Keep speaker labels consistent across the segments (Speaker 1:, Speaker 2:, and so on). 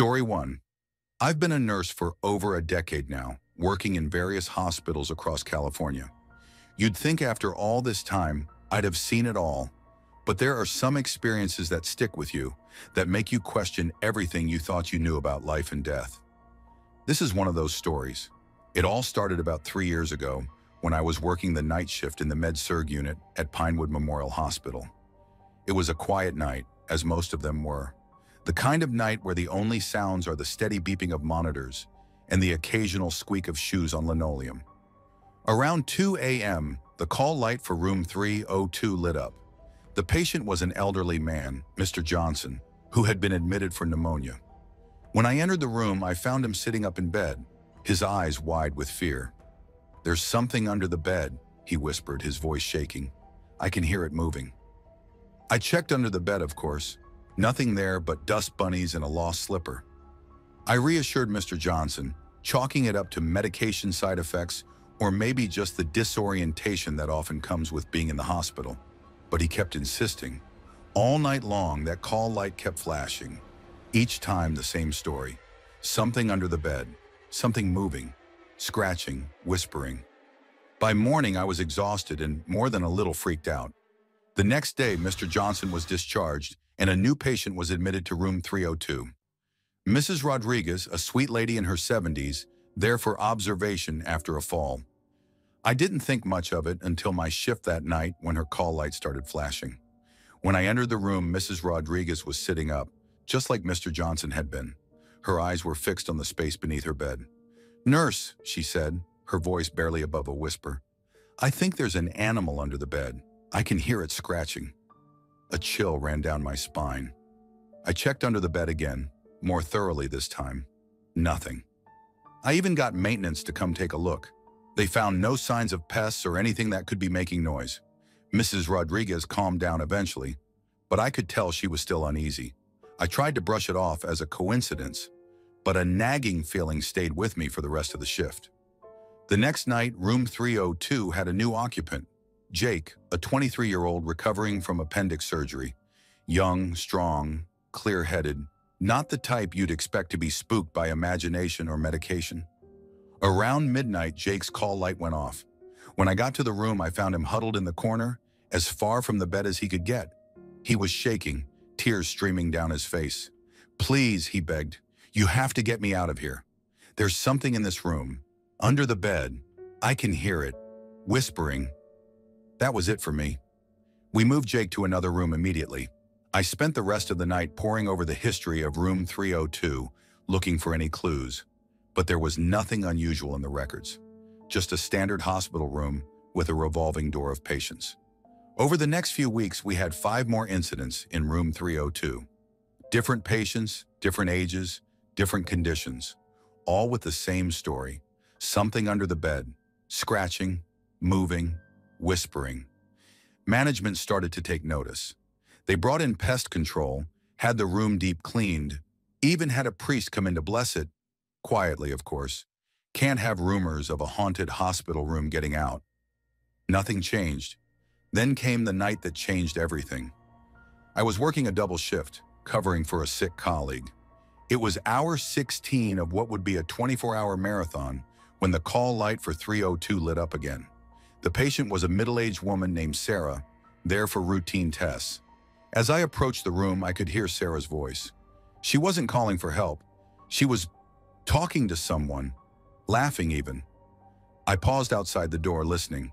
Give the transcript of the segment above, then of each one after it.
Speaker 1: Story 1. I've been a nurse for over a decade now, working in various hospitals across California. You'd think after all this time, I'd have seen it all, but there are some experiences that stick with you, that make you question everything you thought you knew about life and death. This is one of those stories. It all started about three years ago when I was working the night shift in the Med-Surg unit at Pinewood Memorial Hospital. It was a quiet night, as most of them were. The kind of night where the only sounds are the steady beeping of monitors and the occasional squeak of shoes on linoleum. Around 2 a.m., the call light for room 302 lit up. The patient was an elderly man, Mr. Johnson, who had been admitted for pneumonia. When I entered the room, I found him sitting up in bed, his eyes wide with fear. There's something under the bed, he whispered, his voice shaking. I can hear it moving. I checked under the bed, of course. Nothing there but dust bunnies and a lost slipper. I reassured Mr. Johnson, chalking it up to medication side effects or maybe just the disorientation that often comes with being in the hospital. But he kept insisting. All night long, that call light kept flashing. Each time the same story. Something under the bed, something moving, scratching, whispering. By morning, I was exhausted and more than a little freaked out. The next day, Mr. Johnson was discharged and a new patient was admitted to room 302. Mrs. Rodriguez, a sweet lady in her 70s, there for observation after a fall. I didn't think much of it until my shift that night when her call light started flashing. When I entered the room, Mrs. Rodriguez was sitting up, just like Mr. Johnson had been. Her eyes were fixed on the space beneath her bed. Nurse, she said, her voice barely above a whisper. I think there's an animal under the bed. I can hear it scratching. A chill ran down my spine. I checked under the bed again, more thoroughly this time. Nothing. I even got maintenance to come take a look. They found no signs of pests or anything that could be making noise. Mrs. Rodriguez calmed down eventually, but I could tell she was still uneasy. I tried to brush it off as a coincidence, but a nagging feeling stayed with me for the rest of the shift. The next night, room 302 had a new occupant, Jake, a 23-year-old recovering from appendix surgery. Young, strong, clear-headed, not the type you'd expect to be spooked by imagination or medication. Around midnight, Jake's call light went off. When I got to the room, I found him huddled in the corner, as far from the bed as he could get. He was shaking, tears streaming down his face. Please, he begged, you have to get me out of here. There's something in this room, under the bed. I can hear it, whispering. That was it for me. We moved Jake to another room immediately. I spent the rest of the night poring over the history of room 302, looking for any clues. But there was nothing unusual in the records, just a standard hospital room with a revolving door of patients. Over the next few weeks, we had five more incidents in room 302. Different patients, different ages, different conditions, all with the same story. Something under the bed, scratching, moving, whispering. Management started to take notice. They brought in pest control, had the room deep cleaned, even had a priest come in to bless it, quietly of course. Can't have rumors of a haunted hospital room getting out. Nothing changed. Then came the night that changed everything. I was working a double shift, covering for a sick colleague. It was hour 16 of what would be a 24-hour marathon when the call light for 302 lit up again. The patient was a middle-aged woman named Sarah, there for routine tests. As I approached the room, I could hear Sarah's voice. She wasn't calling for help. She was talking to someone, laughing even. I paused outside the door, listening.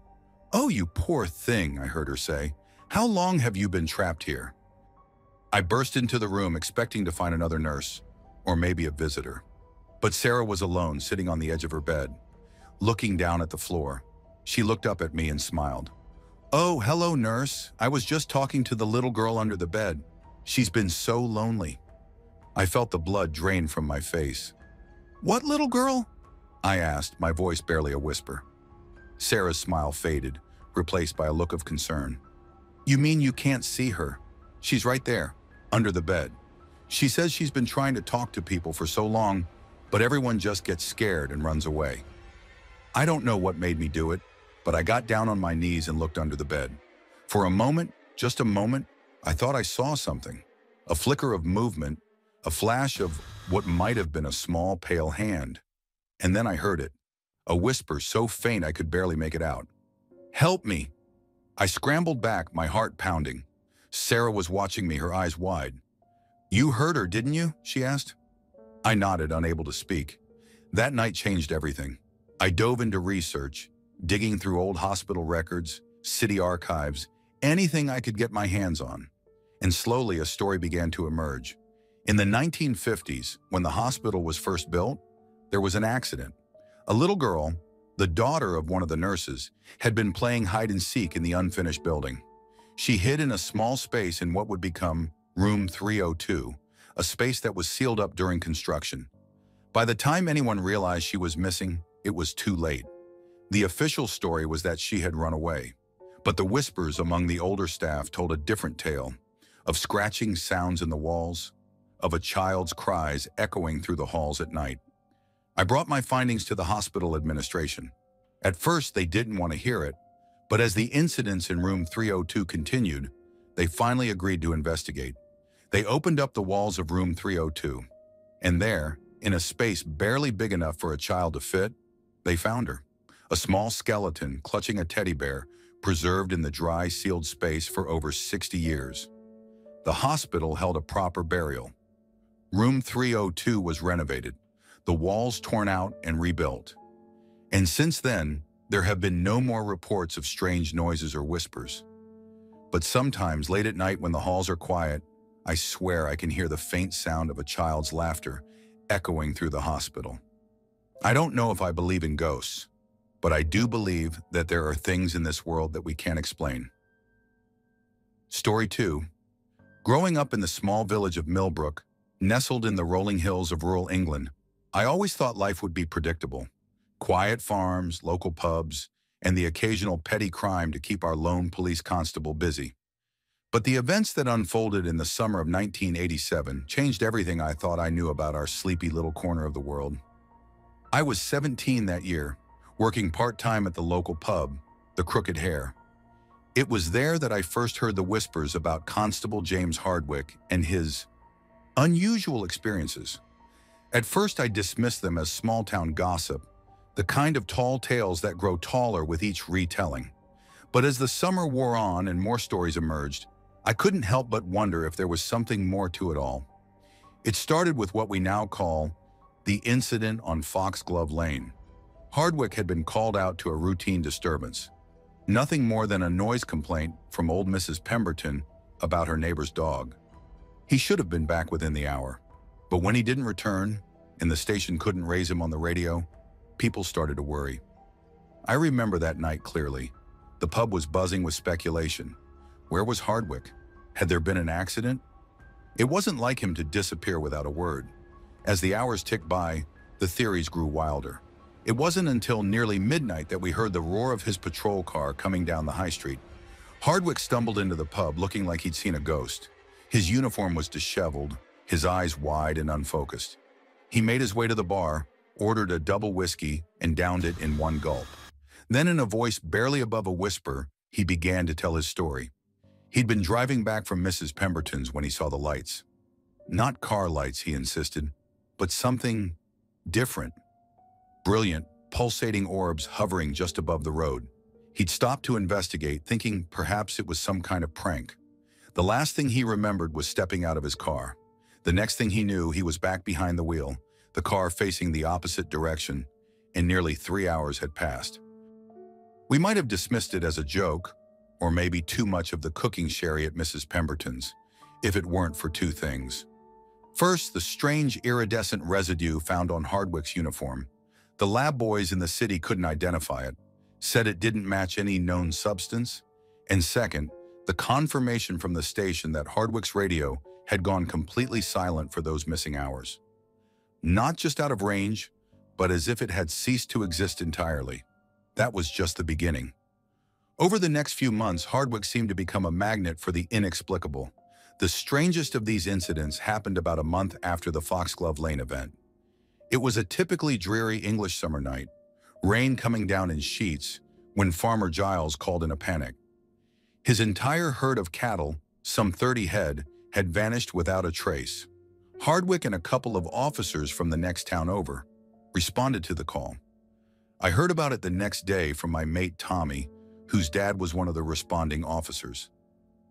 Speaker 1: Oh, you poor thing, I heard her say. How long have you been trapped here? I burst into the room expecting to find another nurse, or maybe a visitor. But Sarah was alone, sitting on the edge of her bed, looking down at the floor. She looked up at me and smiled. Oh, hello, nurse. I was just talking to the little girl under the bed. She's been so lonely. I felt the blood drain from my face. What little girl? I asked, my voice barely a whisper. Sarah's smile faded, replaced by a look of concern. You mean you can't see her? She's right there, under the bed. She says she's been trying to talk to people for so long, but everyone just gets scared and runs away. I don't know what made me do it, but I got down on my knees and looked under the bed. For a moment, just a moment, I thought I saw something. A flicker of movement, a flash of what might have been a small, pale hand. And then I heard it, a whisper so faint I could barely make it out. Help me! I scrambled back, my heart pounding. Sarah was watching me, her eyes wide. You heard her, didn't you? she asked. I nodded, unable to speak. That night changed everything. I dove into research, digging through old hospital records, city archives, anything I could get my hands on. And slowly a story began to emerge. In the 1950s, when the hospital was first built, there was an accident. A little girl, the daughter of one of the nurses, had been playing hide and seek in the unfinished building. She hid in a small space in what would become Room 302, a space that was sealed up during construction. By the time anyone realized she was missing, it was too late. The official story was that she had run away. But the whispers among the older staff told a different tale, of scratching sounds in the walls, of a child's cries echoing through the halls at night. I brought my findings to the hospital administration. At first, they didn't want to hear it, but as the incidents in room 302 continued, they finally agreed to investigate. They opened up the walls of room 302, and there, in a space barely big enough for a child to fit, they found her, a small skeleton clutching a teddy bear preserved in the dry, sealed space for over 60 years. The hospital held a proper burial. Room 302 was renovated, the walls torn out and rebuilt. And since then, there have been no more reports of strange noises or whispers. But sometimes, late at night when the halls are quiet, I swear I can hear the faint sound of a child's laughter echoing through the hospital. I don't know if I believe in ghosts, but I do believe that there are things in this world that we can't explain. Story 2. Growing up in the small village of Millbrook, nestled in the rolling hills of rural England, I always thought life would be predictable. Quiet farms, local pubs, and the occasional petty crime to keep our lone police constable busy. But the events that unfolded in the summer of 1987 changed everything I thought I knew about our sleepy little corner of the world. I was 17 that year working part-time at the local pub, the Crooked Hare. It was there that I first heard the whispers about Constable James Hardwick and his unusual experiences. At first, I dismissed them as small-town gossip, the kind of tall tales that grow taller with each retelling. But as the summer wore on and more stories emerged, I couldn't help but wonder if there was something more to it all. It started with what we now call the incident on Foxglove Lane. Hardwick had been called out to a routine disturbance, nothing more than a noise complaint from old Mrs. Pemberton about her neighbor's dog. He should have been back within the hour, but when he didn't return and the station couldn't raise him on the radio, people started to worry. I remember that night clearly. The pub was buzzing with speculation. Where was Hardwick? Had there been an accident? It wasn't like him to disappear without a word. As the hours ticked by, the theories grew wilder. It wasn't until nearly midnight that we heard the roar of his patrol car coming down the high street. Hardwick stumbled into the pub looking like he'd seen a ghost. His uniform was disheveled, his eyes wide and unfocused. He made his way to the bar, ordered a double whiskey, and downed it in one gulp. Then in a voice barely above a whisper, he began to tell his story. He'd been driving back from Mrs. Pemberton's when he saw the lights. Not car lights, he insisted, but something different brilliant, pulsating orbs hovering just above the road. He'd stopped to investigate, thinking perhaps it was some kind of prank. The last thing he remembered was stepping out of his car. The next thing he knew, he was back behind the wheel, the car facing the opposite direction, and nearly three hours had passed. We might have dismissed it as a joke, or maybe too much of the cooking sherry at Mrs. Pemberton's, if it weren't for two things. First, the strange iridescent residue found on Hardwick's uniform. The lab boys in the city couldn't identify it, said it didn't match any known substance, and second, the confirmation from the station that Hardwick's radio had gone completely silent for those missing hours. Not just out of range, but as if it had ceased to exist entirely. That was just the beginning. Over the next few months, Hardwick seemed to become a magnet for the inexplicable. The strangest of these incidents happened about a month after the Foxglove Lane event. It was a typically dreary English summer night, rain coming down in sheets, when Farmer Giles called in a panic. His entire herd of cattle, some 30 head, had vanished without a trace. Hardwick and a couple of officers from the next town over responded to the call. I heard about it the next day from my mate Tommy, whose dad was one of the responding officers.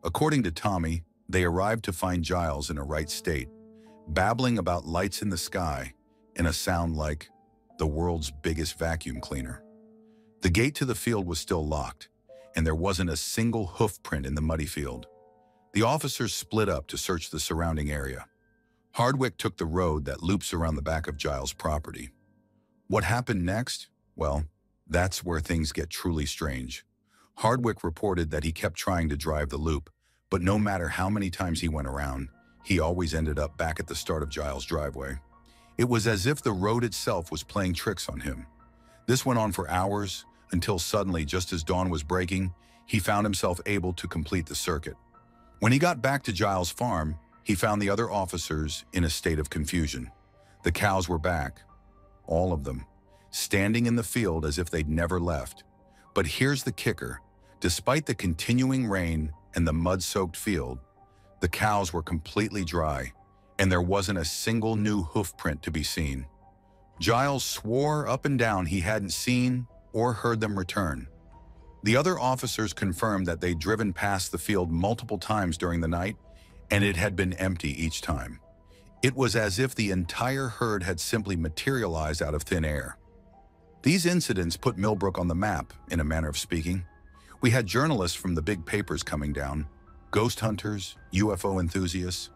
Speaker 1: According to Tommy, they arrived to find Giles in a right state, babbling about lights in the sky in a sound like the world's biggest vacuum cleaner. The gate to the field was still locked, and there wasn't a single hoof print in the muddy field. The officers split up to search the surrounding area. Hardwick took the road that loops around the back of Giles' property. What happened next? Well, that's where things get truly strange. Hardwick reported that he kept trying to drive the loop, but no matter how many times he went around, he always ended up back at the start of Giles' driveway. It was as if the road itself was playing tricks on him. This went on for hours, until suddenly, just as dawn was breaking, he found himself able to complete the circuit. When he got back to Giles' farm, he found the other officers in a state of confusion. The cows were back, all of them, standing in the field as if they'd never left. But here's the kicker. Despite the continuing rain and the mud-soaked field, the cows were completely dry, and there wasn't a single new hoof print to be seen. Giles swore up and down he hadn't seen or heard them return. The other officers confirmed that they'd driven past the field multiple times during the night, and it had been empty each time. It was as if the entire herd had simply materialized out of thin air. These incidents put Millbrook on the map, in a manner of speaking. We had journalists from the big papers coming down, ghost hunters, UFO enthusiasts,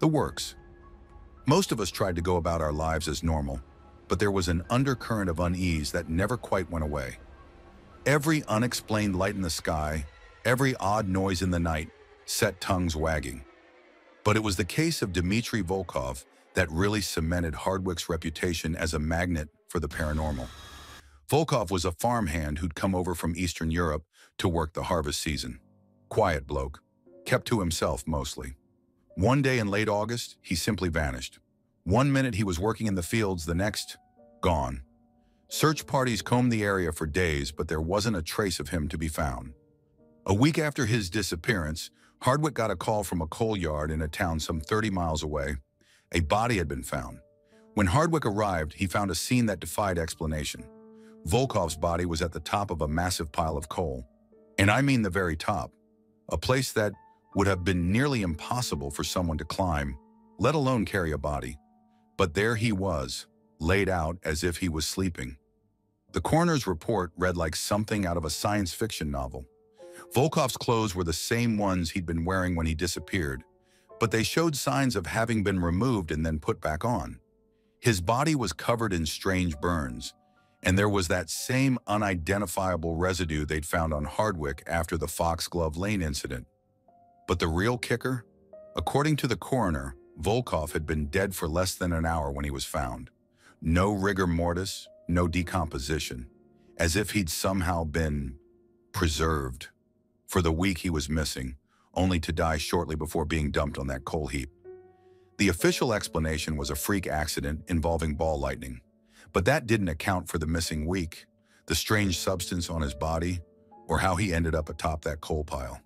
Speaker 1: the works. Most of us tried to go about our lives as normal, but there was an undercurrent of unease that never quite went away. Every unexplained light in the sky, every odd noise in the night, set tongues wagging. But it was the case of Dmitry Volkov that really cemented Hardwick's reputation as a magnet for the paranormal. Volkov was a farmhand who'd come over from Eastern Europe to work the harvest season. Quiet bloke, kept to himself mostly. One day in late August, he simply vanished. One minute he was working in the fields, the next, gone. Search parties combed the area for days, but there wasn't a trace of him to be found. A week after his disappearance, Hardwick got a call from a coal yard in a town some 30 miles away. A body had been found. When Hardwick arrived, he found a scene that defied explanation. Volkov's body was at the top of a massive pile of coal. And I mean the very top. A place that would have been nearly impossible for someone to climb, let alone carry a body. But there he was, laid out as if he was sleeping. The coroner's report read like something out of a science fiction novel. Volkov's clothes were the same ones he'd been wearing when he disappeared, but they showed signs of having been removed and then put back on. His body was covered in strange burns, and there was that same unidentifiable residue they'd found on Hardwick after the Foxglove Lane incident. But the real kicker? According to the coroner, Volkov had been dead for less than an hour when he was found. No rigor mortis, no decomposition, as if he'd somehow been preserved for the week he was missing, only to die shortly before being dumped on that coal heap. The official explanation was a freak accident involving ball lightning, but that didn't account for the missing week, the strange substance on his body, or how he ended up atop that coal pile.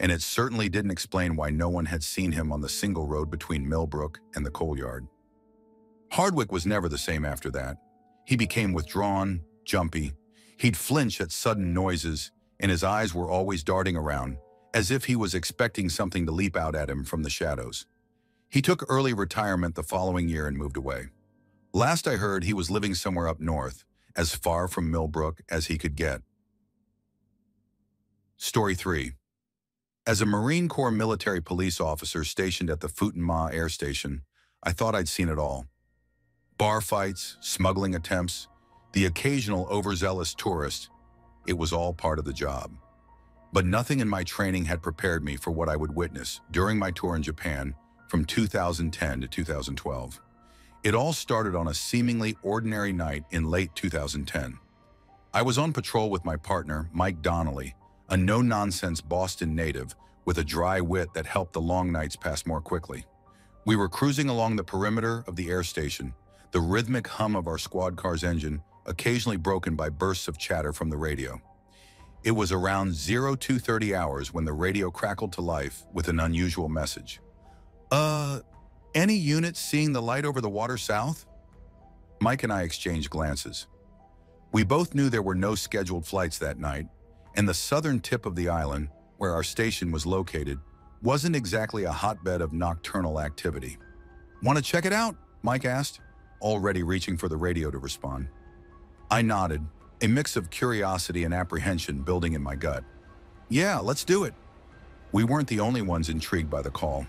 Speaker 1: And it certainly didn't explain why no one had seen him on the single road between Millbrook and the coal yard. Hardwick was never the same after that. He became withdrawn, jumpy. He'd flinch at sudden noises, and his eyes were always darting around, as if he was expecting something to leap out at him from the shadows. He took early retirement the following year and moved away. Last I heard, he was living somewhere up north, as far from Millbrook as he could get. Story 3. As a Marine Corps military police officer stationed at the Futenma Air Station, I thought I'd seen it all. Bar fights, smuggling attempts, the occasional overzealous tourist, it was all part of the job. But nothing in my training had prepared me for what I would witness during my tour in Japan from 2010 to 2012. It all started on a seemingly ordinary night in late 2010. I was on patrol with my partner, Mike Donnelly, a no-nonsense Boston native with a dry wit that helped the long nights pass more quickly. We were cruising along the perimeter of the air station the rhythmic hum of our squad car's engine occasionally broken by bursts of chatter from the radio. It was around 0230 hours when the radio crackled to life with an unusual message. Uh, Any units seeing the light over the water south? Mike and I exchanged glances. We both knew there were no scheduled flights that night, and the southern tip of the island, where our station was located, wasn't exactly a hotbed of nocturnal activity. Want to check it out? Mike asked, already reaching for the radio to respond. I nodded, a mix of curiosity and apprehension building in my gut. Yeah, let's do it. We weren't the only ones intrigued by the call.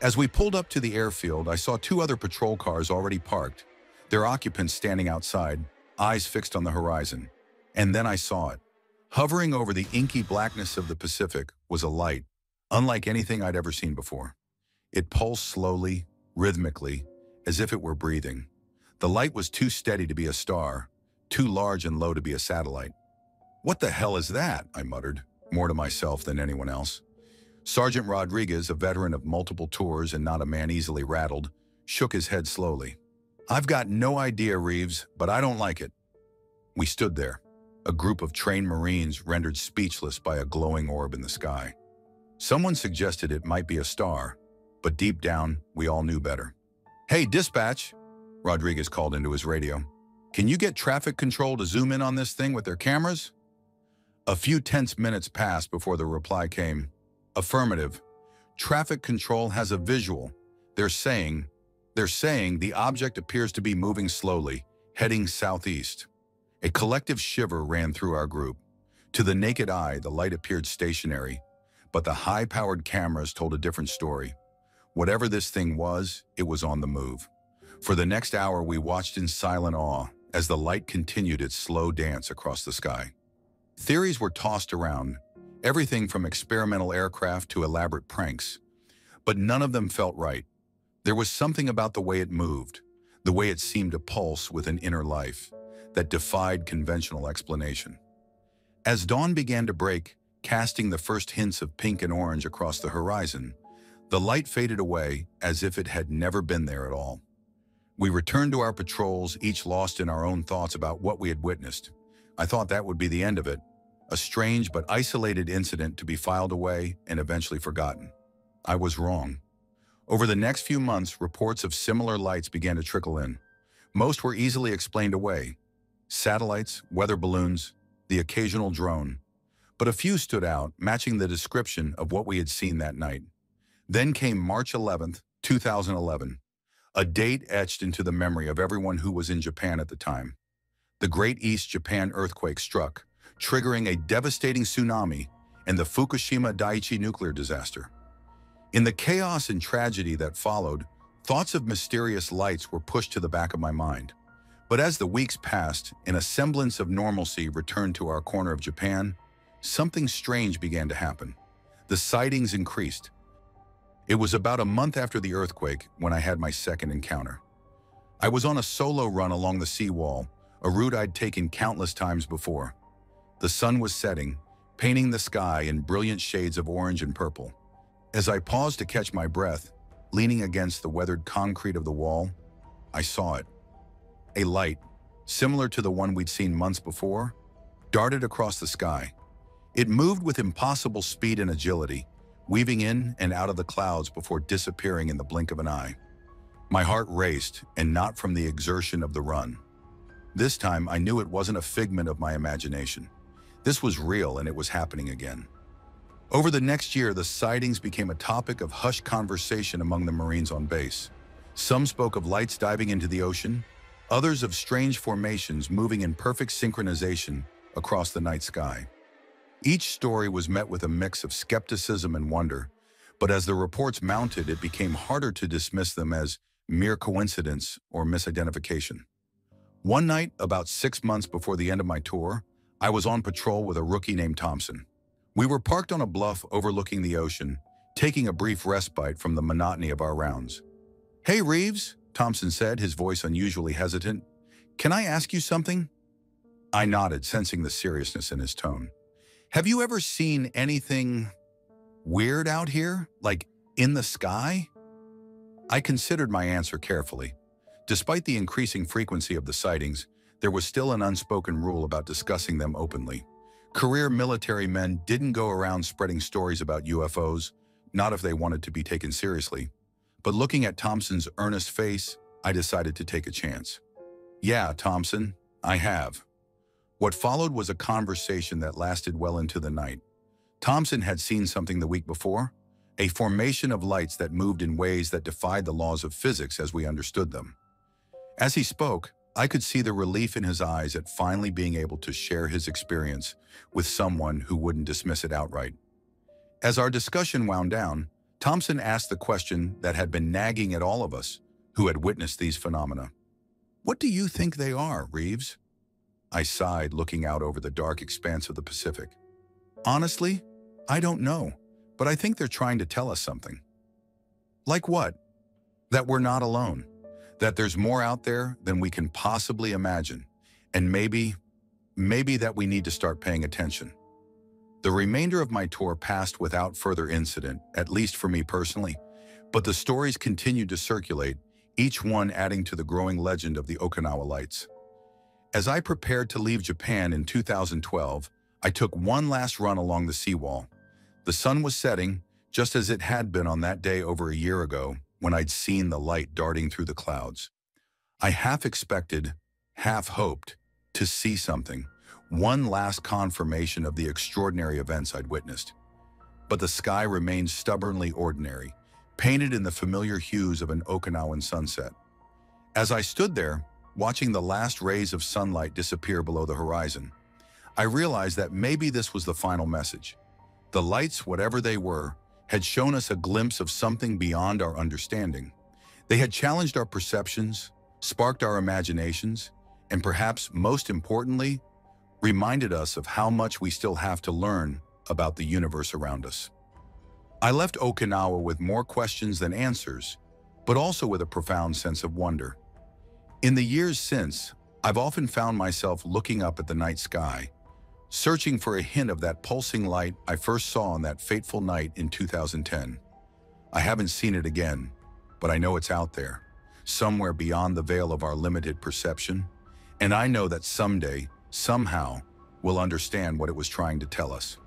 Speaker 1: As we pulled up to the airfield, I saw two other patrol cars already parked, their occupants standing outside, eyes fixed on the horizon. And then I saw it. Hovering over the inky blackness of the Pacific was a light, unlike anything I'd ever seen before. It pulsed slowly, rhythmically, as if it were breathing. The light was too steady to be a star, too large and low to be a satellite. What the hell is that? I muttered, more to myself than anyone else. Sergeant Rodriguez, a veteran of multiple tours and not a man easily rattled, shook his head slowly. I've got no idea, Reeves, but I don't like it. We stood there, a group of trained Marines rendered speechless by a glowing orb in the sky. Someone suggested it might be a star, but deep down, we all knew better. Hey, dispatch, Rodriguez called into his radio. Can you get traffic control to zoom in on this thing with their cameras? A few tense minutes passed before the reply came. Affirmative. Traffic control has a visual. They're saying, they're saying the object appears to be moving slowly, heading southeast. A collective shiver ran through our group. To the naked eye, the light appeared stationary, but the high-powered cameras told a different story. Whatever this thing was, it was on the move. For the next hour, we watched in silent awe as the light continued its slow dance across the sky. Theories were tossed around, everything from experimental aircraft to elaborate pranks, but none of them felt right. There was something about the way it moved, the way it seemed to pulse with an inner life, that defied conventional explanation. As dawn began to break, casting the first hints of pink and orange across the horizon, the light faded away as if it had never been there at all. We returned to our patrols, each lost in our own thoughts about what we had witnessed. I thought that would be the end of it, a strange but isolated incident to be filed away and eventually forgotten. I was wrong. Over the next few months, reports of similar lights began to trickle in. Most were easily explained away. Satellites, weather balloons, the occasional drone. But a few stood out, matching the description of what we had seen that night. Then came March 11th, 2011 a date etched into the memory of everyone who was in Japan at the time. The Great East Japan earthquake struck, triggering a devastating tsunami and the Fukushima Daiichi nuclear disaster. In the chaos and tragedy that followed, thoughts of mysterious lights were pushed to the back of my mind. But as the weeks passed and a semblance of normalcy returned to our corner of Japan, something strange began to happen. The sightings increased, it was about a month after the earthquake when I had my second encounter. I was on a solo run along the seawall, a route I'd taken countless times before. The sun was setting, painting the sky in brilliant shades of orange and purple. As I paused to catch my breath, leaning against the weathered concrete of the wall, I saw it. A light, similar to the one we'd seen months before, darted across the sky. It moved with impossible speed and agility, weaving in and out of the clouds before disappearing in the blink of an eye. My heart raced, and not from the exertion of the run. This time, I knew it wasn't a figment of my imagination. This was real, and it was happening again. Over the next year, the sightings became a topic of hushed conversation among the Marines on base. Some spoke of lights diving into the ocean, others of strange formations moving in perfect synchronization across the night sky. Each story was met with a mix of skepticism and wonder, but as the reports mounted, it became harder to dismiss them as mere coincidence or misidentification. One night, about six months before the end of my tour, I was on patrol with a rookie named Thompson. We were parked on a bluff overlooking the ocean, taking a brief respite from the monotony of our rounds. Hey, Reeves, Thompson said, his voice unusually hesitant. Can I ask you something? I nodded, sensing the seriousness in his tone. Have you ever seen anything weird out here, like in the sky? I considered my answer carefully. Despite the increasing frequency of the sightings, there was still an unspoken rule about discussing them openly. Career military men didn't go around spreading stories about UFOs, not if they wanted to be taken seriously. But looking at Thompson's earnest face, I decided to take a chance. Yeah, Thompson, I have. What followed was a conversation that lasted well into the night. Thompson had seen something the week before, a formation of lights that moved in ways that defied the laws of physics as we understood them. As he spoke, I could see the relief in his eyes at finally being able to share his experience with someone who wouldn't dismiss it outright. As our discussion wound down, Thompson asked the question that had been nagging at all of us who had witnessed these phenomena. What do you think they are, Reeves? I sighed, looking out over the dark expanse of the Pacific. Honestly, I don't know, but I think they're trying to tell us something. Like what? That we're not alone that there's more out there than we can possibly imagine, and maybe, maybe that we need to start paying attention. The remainder of my tour passed without further incident, at least for me personally, but the stories continued to circulate, each one adding to the growing legend of the Okinawa Lights. As I prepared to leave Japan in 2012, I took one last run along the seawall. The sun was setting, just as it had been on that day over a year ago, when I'd seen the light darting through the clouds. I half expected, half hoped, to see something, one last confirmation of the extraordinary events I'd witnessed. But the sky remained stubbornly ordinary, painted in the familiar hues of an Okinawan sunset. As I stood there, watching the last rays of sunlight disappear below the horizon, I realized that maybe this was the final message. The lights, whatever they were, had shown us a glimpse of something beyond our understanding. They had challenged our perceptions, sparked our imaginations, and perhaps most importantly, reminded us of how much we still have to learn about the universe around us. I left Okinawa with more questions than answers, but also with a profound sense of wonder. In the years since, I've often found myself looking up at the night sky, searching for a hint of that pulsing light I first saw on that fateful night in 2010. I haven't seen it again, but I know it's out there, somewhere beyond the veil of our limited perception, and I know that someday, somehow, we'll understand what it was trying to tell us.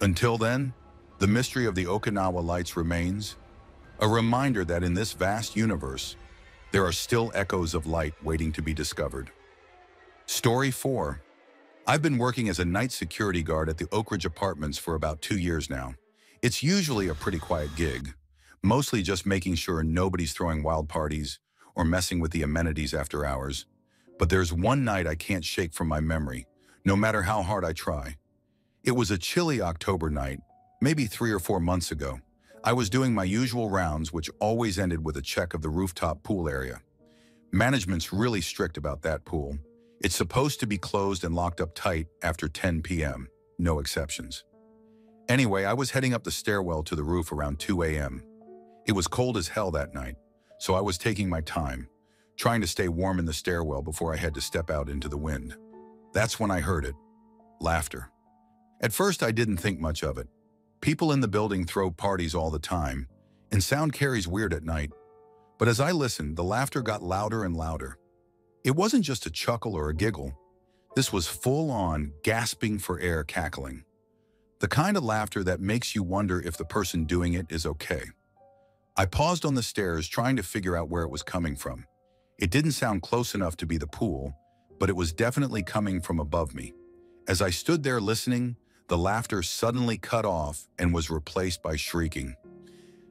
Speaker 1: Until then, the mystery of the Okinawa Lights remains, a reminder that in this vast universe, there are still echoes of light waiting to be discovered. Story 4 I've been working as a night security guard at the Oak Ridge Apartments for about two years now. It's usually a pretty quiet gig, mostly just making sure nobody's throwing wild parties or messing with the amenities after hours. But there's one night I can't shake from my memory, no matter how hard I try. It was a chilly October night, maybe three or four months ago. I was doing my usual rounds, which always ended with a check of the rooftop pool area. Management's really strict about that pool, it's supposed to be closed and locked up tight after 10 p.m., no exceptions. Anyway, I was heading up the stairwell to the roof around 2 a.m. It was cold as hell that night, so I was taking my time, trying to stay warm in the stairwell before I had to step out into the wind. That's when I heard it. Laughter. At first, I didn't think much of it. People in the building throw parties all the time, and sound carries weird at night. But as I listened, the laughter got louder and louder. It wasn't just a chuckle or a giggle. This was full-on, gasping for air cackling. The kind of laughter that makes you wonder if the person doing it is okay. I paused on the stairs trying to figure out where it was coming from. It didn't sound close enough to be the pool, but it was definitely coming from above me. As I stood there listening, the laughter suddenly cut off and was replaced by shrieking.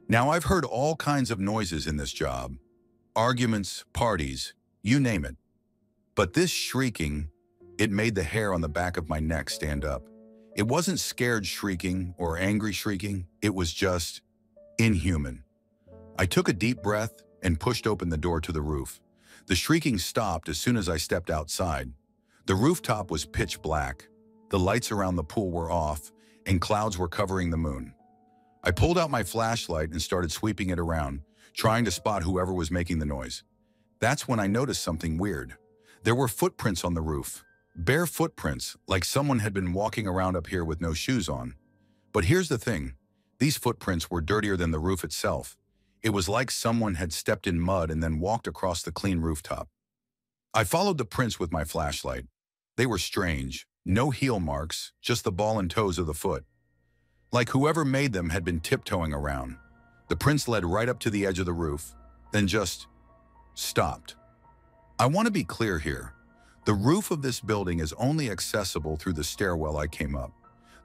Speaker 1: Now, I've heard all kinds of noises in this job. Arguments, parties, you name it. But this shrieking, it made the hair on the back of my neck stand up. It wasn't scared shrieking or angry shrieking, it was just inhuman. I took a deep breath and pushed open the door to the roof. The shrieking stopped as soon as I stepped outside. The rooftop was pitch black. The lights around the pool were off, and clouds were covering the moon. I pulled out my flashlight and started sweeping it around, trying to spot whoever was making the noise. That's when I noticed something weird. There were footprints on the roof, bare footprints, like someone had been walking around up here with no shoes on. But here's the thing, these footprints were dirtier than the roof itself. It was like someone had stepped in mud and then walked across the clean rooftop. I followed the prints with my flashlight. They were strange, no heel marks, just the ball and toes of the foot. Like whoever made them had been tiptoeing around. The prints led right up to the edge of the roof, then just stopped. I want to be clear here. The roof of this building is only accessible through the stairwell I came up.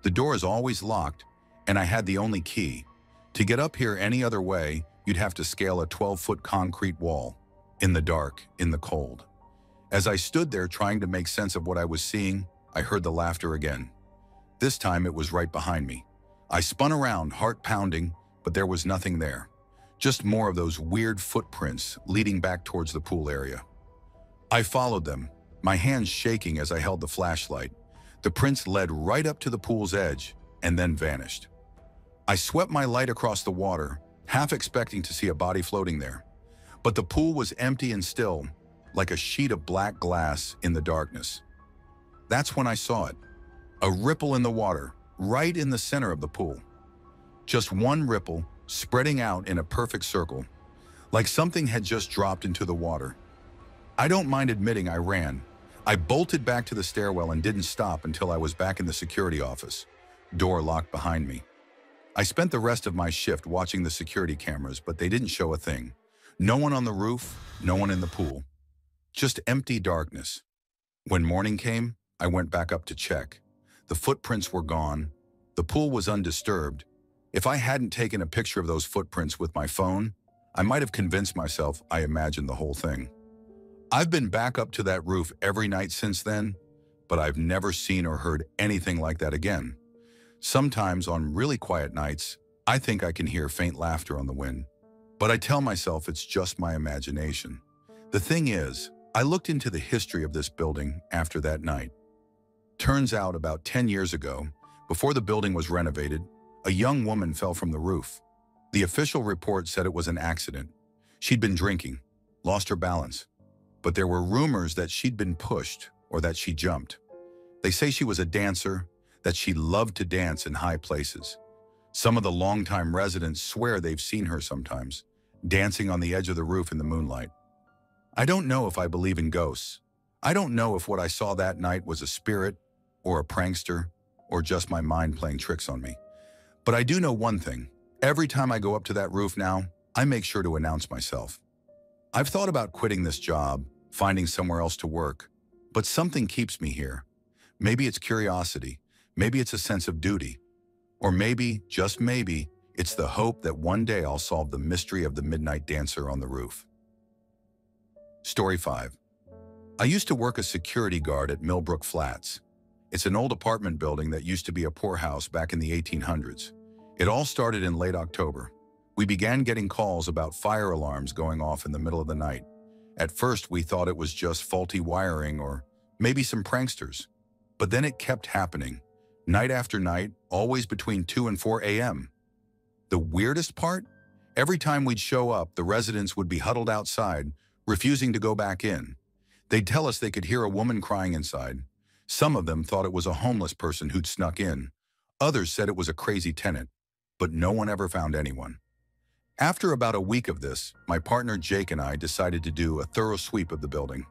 Speaker 1: The door is always locked, and I had the only key. To get up here any other way, you'd have to scale a 12-foot concrete wall, in the dark, in the cold. As I stood there trying to make sense of what I was seeing, I heard the laughter again. This time it was right behind me. I spun around, heart pounding, but there was nothing there. Just more of those weird footprints leading back towards the pool area. I followed them, my hands shaking as I held the flashlight. The prints led right up to the pool's edge and then vanished. I swept my light across the water, half expecting to see a body floating there. But the pool was empty and still, like a sheet of black glass in the darkness. That's when I saw it. A ripple in the water, right in the center of the pool. Just one ripple, spreading out in a perfect circle, like something had just dropped into the water. I don't mind admitting I ran. I bolted back to the stairwell and didn't stop until I was back in the security office, door locked behind me. I spent the rest of my shift watching the security cameras, but they didn't show a thing. No one on the roof, no one in the pool. Just empty darkness. When morning came, I went back up to check. The footprints were gone. The pool was undisturbed. If I hadn't taken a picture of those footprints with my phone, I might have convinced myself I imagined the whole thing. I've been back up to that roof every night since then, but I've never seen or heard anything like that again. Sometimes on really quiet nights, I think I can hear faint laughter on the wind, but I tell myself it's just my imagination. The thing is, I looked into the history of this building after that night. Turns out about 10 years ago, before the building was renovated, a young woman fell from the roof. The official report said it was an accident. She'd been drinking, lost her balance, but there were rumors that she'd been pushed or that she jumped. They say she was a dancer, that she loved to dance in high places. Some of the longtime residents swear they've seen her sometimes, dancing on the edge of the roof in the moonlight. I don't know if I believe in ghosts. I don't know if what I saw that night was a spirit or a prankster or just my mind playing tricks on me. But I do know one thing. Every time I go up to that roof now, I make sure to announce myself. I've thought about quitting this job, finding somewhere else to work, but something keeps me here. Maybe it's curiosity, maybe it's a sense of duty, or maybe, just maybe, it's the hope that one day I'll solve the mystery of the midnight dancer on the roof. Story 5. I used to work as security guard at Millbrook Flats. It's an old apartment building that used to be a poorhouse back in the 1800s. It all started in late October. We began getting calls about fire alarms going off in the middle of the night. At first, we thought it was just faulty wiring or maybe some pranksters. But then it kept happening, night after night, always between 2 and 4 a.m. The weirdest part? Every time we'd show up, the residents would be huddled outside, refusing to go back in. They'd tell us they could hear a woman crying inside. Some of them thought it was a homeless person who'd snuck in. Others said it was a crazy tenant, but no one ever found anyone. After about a week of this, my partner Jake and I decided to do a thorough sweep of the building.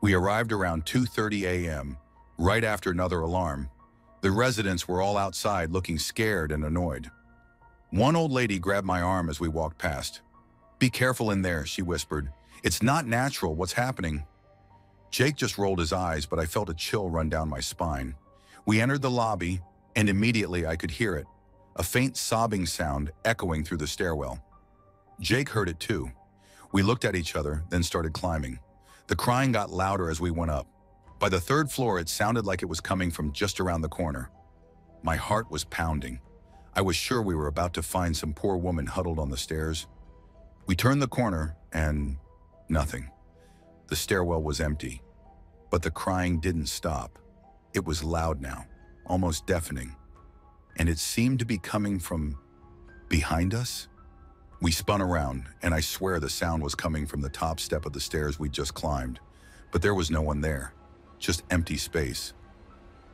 Speaker 1: We arrived around 2.30 a.m., right after another alarm. The residents were all outside looking scared and annoyed. One old lady grabbed my arm as we walked past. Be careful in there, she whispered. It's not natural what's happening. Jake just rolled his eyes, but I felt a chill run down my spine. We entered the lobby, and immediately I could hear it, a faint sobbing sound echoing through the stairwell. Jake heard it too. We looked at each other, then started climbing. The crying got louder as we went up. By the third floor, it sounded like it was coming from just around the corner. My heart was pounding. I was sure we were about to find some poor woman huddled on the stairs. We turned the corner, and nothing. The stairwell was empty. But the crying didn't stop. It was loud now, almost deafening. And it seemed to be coming from behind us? We spun around, and I swear the sound was coming from the top step of the stairs we'd just climbed. But there was no one there, just empty space.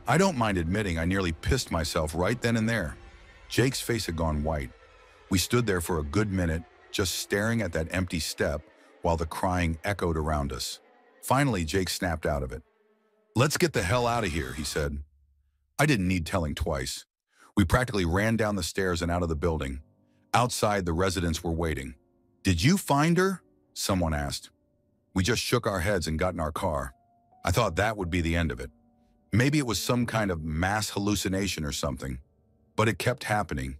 Speaker 1: I don't mind admitting I nearly pissed myself right then and there. Jake's face had gone white. We stood there for a good minute, just staring at that empty step while the crying echoed around us. Finally, Jake snapped out of it. Let's get the hell out of here, he said. I didn't need telling twice. We practically ran down the stairs and out of the building, Outside, the residents were waiting. Did you find her? Someone asked. We just shook our heads and got in our car. I thought that would be the end of it. Maybe it was some kind of mass hallucination or something. But it kept happening.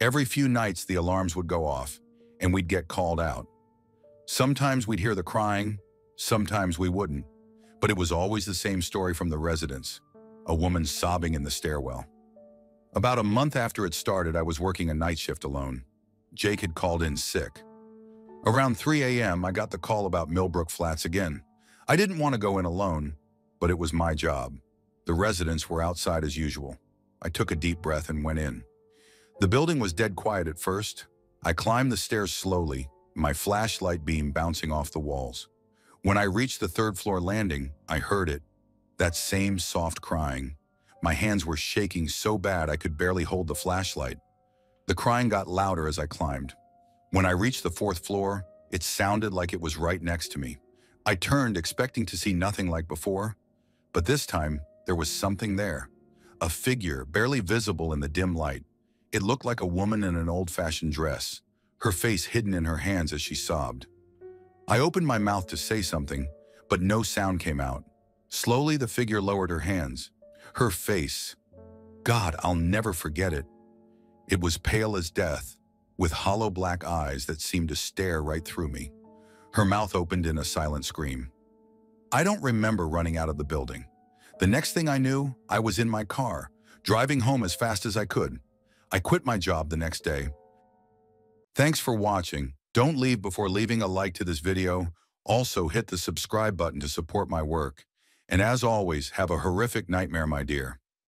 Speaker 1: Every few nights the alarms would go off, and we'd get called out. Sometimes we'd hear the crying, sometimes we wouldn't. But it was always the same story from the residents, a woman sobbing in the stairwell. About a month after it started, I was working a night shift alone. Jake had called in sick. Around 3 a.m., I got the call about Millbrook Flats again. I didn't want to go in alone, but it was my job. The residents were outside as usual. I took a deep breath and went in. The building was dead quiet at first. I climbed the stairs slowly, my flashlight beam bouncing off the walls. When I reached the third floor landing, I heard it. That same soft crying. My hands were shaking so bad I could barely hold the flashlight. The crying got louder as I climbed. When I reached the fourth floor, it sounded like it was right next to me. I turned, expecting to see nothing like before, but this time there was something there. A figure, barely visible in the dim light. It looked like a woman in an old-fashioned dress, her face hidden in her hands as she sobbed. I opened my mouth to say something, but no sound came out. Slowly, the figure lowered her hands. Her face, God, I'll never forget it. It was pale as death, with hollow black eyes that seemed to stare right through me. Her mouth opened in a silent scream. I don't remember running out of the building. The next thing I knew, I was in my car, driving home as fast as I could. I quit my job the next day. Thanks for watching. Don't leave before leaving a like to this video. Also, hit the subscribe button to support my work. And as always, have a horrific nightmare, my dear.